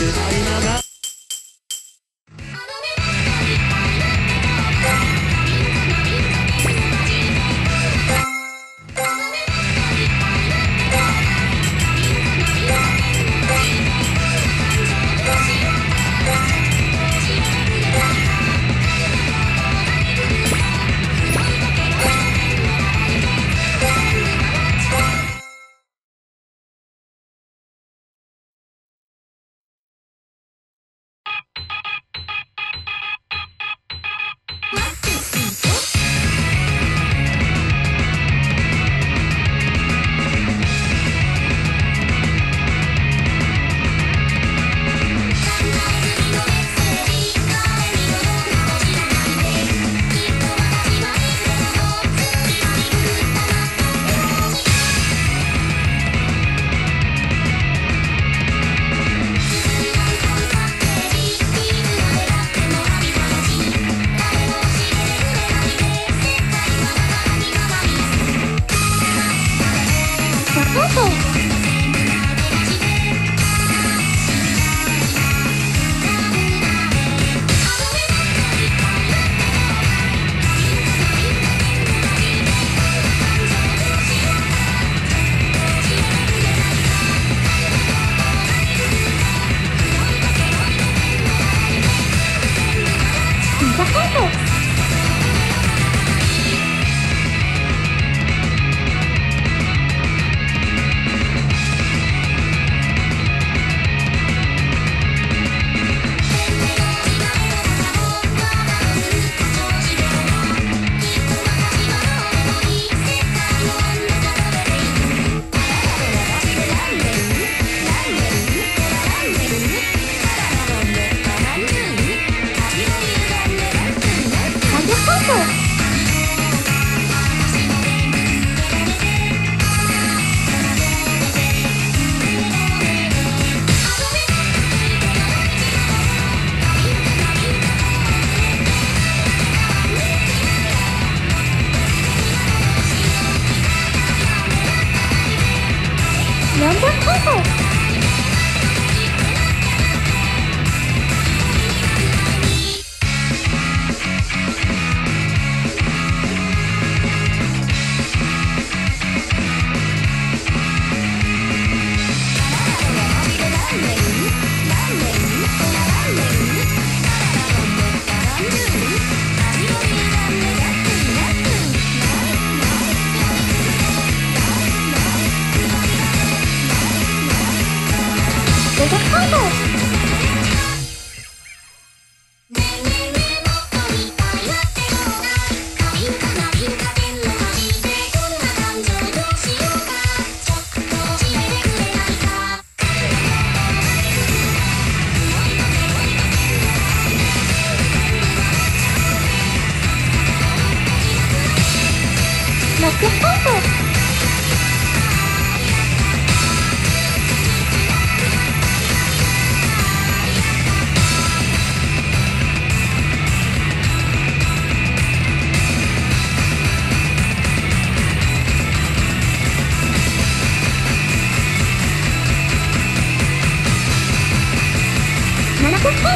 なんだ? Ha ha! 阳光好好。中毒反応ロックスタート。What?